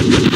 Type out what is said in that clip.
you